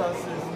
processes